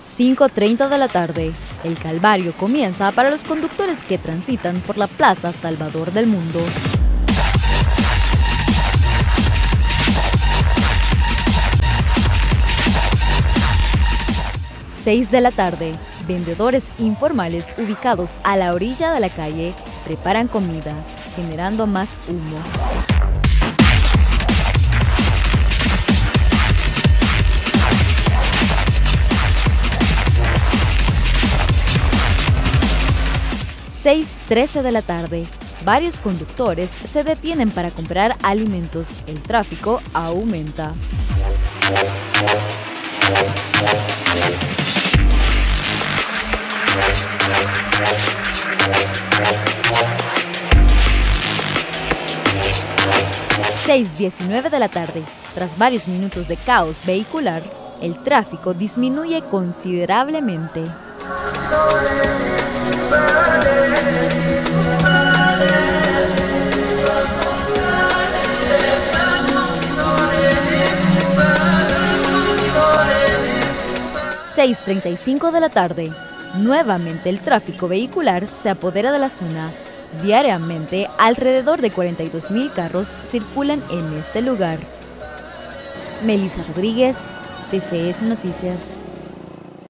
5.30 de la tarde. El calvario comienza para los conductores que transitan por la Plaza Salvador del Mundo. 6 de la tarde. Vendedores informales ubicados a la orilla de la calle preparan comida, generando más humo. 6.13 de la tarde. Varios conductores se detienen para comprar alimentos. El tráfico aumenta. ...6.19 de la tarde... ...tras varios minutos de caos vehicular... ...el tráfico disminuye considerablemente... 6.35 de la tarde. Nuevamente el tráfico vehicular se apodera de la zona. Diariamente, alrededor de 42.000 carros circulan en este lugar. Melissa Rodríguez, TCS Noticias.